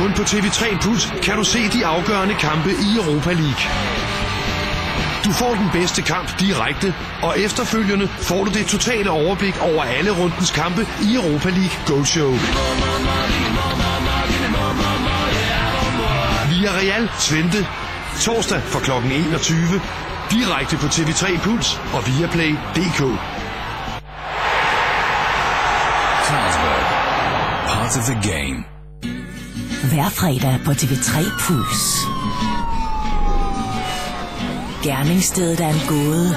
Kun på TV3 Plus kan du se de afgørende kampe i Europa League. Du får den bedste kamp direkte, og efterfølgende får du det totale overblik over alle rundens kampe i Europa League Go Show. Via Real Svente. Torsdag fra kl. 21. Direkte på TV3 Puls og via Play.dk. Carlsberg. Part of the game. Hver fredag på TV3 Puls. Gerningsstedet er en gåde,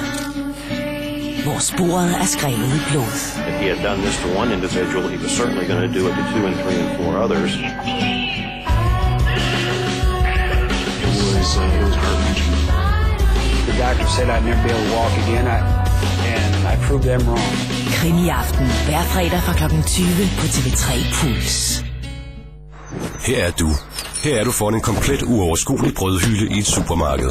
hvor sporet er skrevet i blod. If he had done this to one individual, he was certainly going to do it to two and three and four others. It was, uh, it was heart-wrenching. The doctor said I'd never be able to walk again, I, and I proved them wrong. Krimiaften hver fredag fra kl. 20 på TV3 Puls. Her er du. Her er du foran en komplet uoverskuelig brødhylde i et supermarked.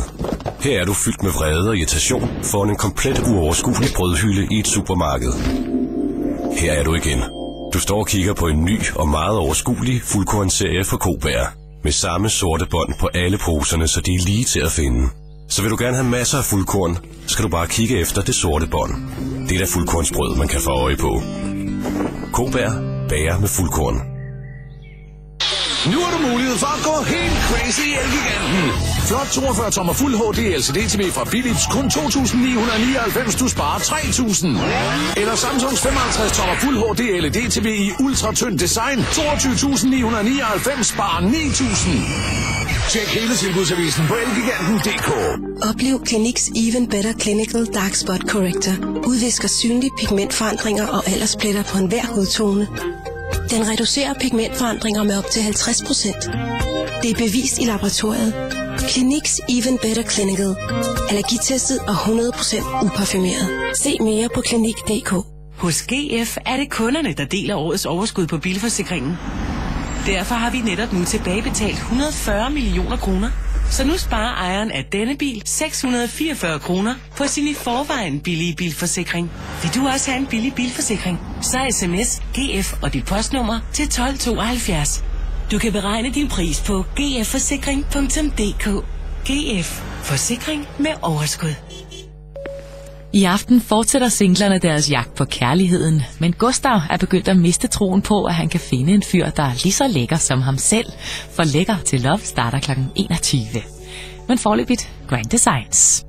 Her er du fyldt med vrede og irritation foran en komplet uoverskuelig brødhylde i et supermarked. Her er du igen. Du står og kigger på en ny og meget overskuelig fuldkornserie fra Kobær. Med samme sorte bånd på alle poserne, så de er lige til at finde. Så vil du gerne have masser af fuldkorn, skal du bare kigge efter det sorte bånd. Det er da fuldkornsbrød, man kan få øje på. Kobær bager med fuldkorn. Nu har du mulighed for at gå helt crazy i Elgiganten. Flot 42 tommer fuld HD LCD-TV fra Philips kun 2.999, du sparer 3.000. Eller Samsungs 55 tommer fuld HD LED-TV i ultratynd design, 22.999, sparer 9.000. Tjek hele tilbudsavisen på elgiganten.dk. Oplev Clinics Even Better Clinical Dark Spot Corrector. Udvisker synlige pigmentforandringer og alderspletter på enhver hudtone. Den reducerer pigmentforandringer med op til 50%. Det er bevist i laboratoriet. Clinics Even Better Clinical. Allergitestet og 100% uparfumeret. Se mere på klinik.dk. Hos GF er det kunderne, der deler årets overskud på bilforsikringen. Derfor har vi netop nu tilbagebetalt 140 millioner kroner. Så nu sparer ejeren af denne bil 644 kroner på sin i forvejen billige bilforsikring. Vil du også have en billig bilforsikring? Så sms GF og dit postnummer til 1272. Du kan beregne din pris på gfforsikring.dk. GF. Forsikring med overskud. I aften fortsætter singlerne deres jagt på kærligheden, men Gustav er begyndt at miste troen på, at han kan finde en fyr, der er lige så lækker som ham selv. For lækker til Love starter kl. 21. Men forløbigt Grand Designs.